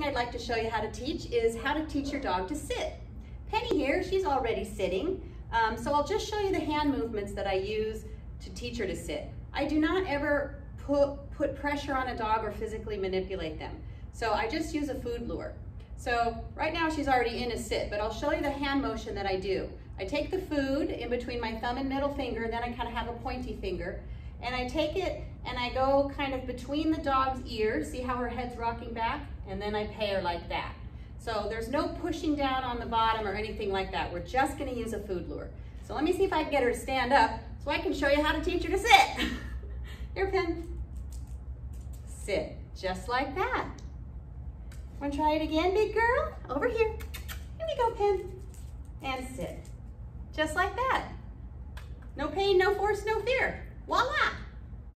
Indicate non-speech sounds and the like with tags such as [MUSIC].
thing I'd like to show you how to teach is how to teach your dog to sit. Penny here, she's already sitting. Um, so I'll just show you the hand movements that I use to teach her to sit. I do not ever put, put pressure on a dog or physically manipulate them. So I just use a food lure. So right now she's already in a sit, but I'll show you the hand motion that I do. I take the food in between my thumb and middle finger, then I kind of have a pointy finger, and I take it and I go kind of between the dog's ears, see how her head's rocking back, and then I pay her like that. So there's no pushing down on the bottom or anything like that. We're just gonna use a food lure. So let me see if I can get her to stand up so I can show you how to teach her to sit. [LAUGHS] Here, Pen. Sit, just like that. Wanna try it again, big girl? Over here. Here we go, Pen. And sit, just like that. No pain, no force, no fear.